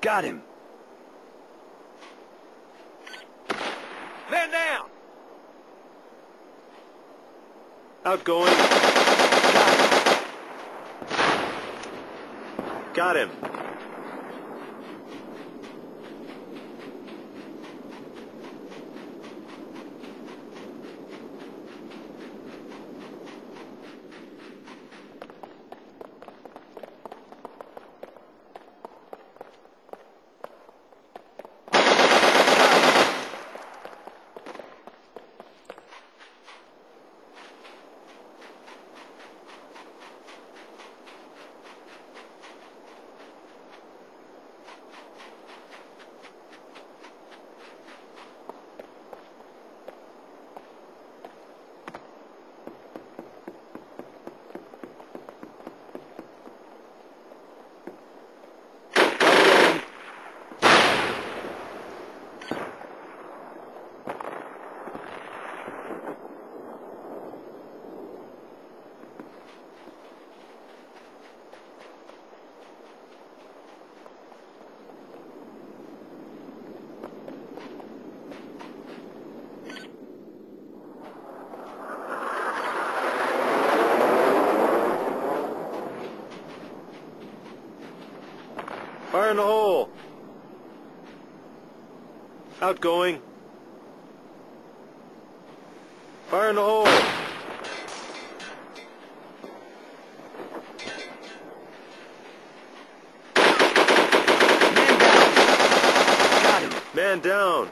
Got him. Man down! Outgoing. Got him. Fire in the hole. Outgoing. Fire in the hole. Man down. Man down.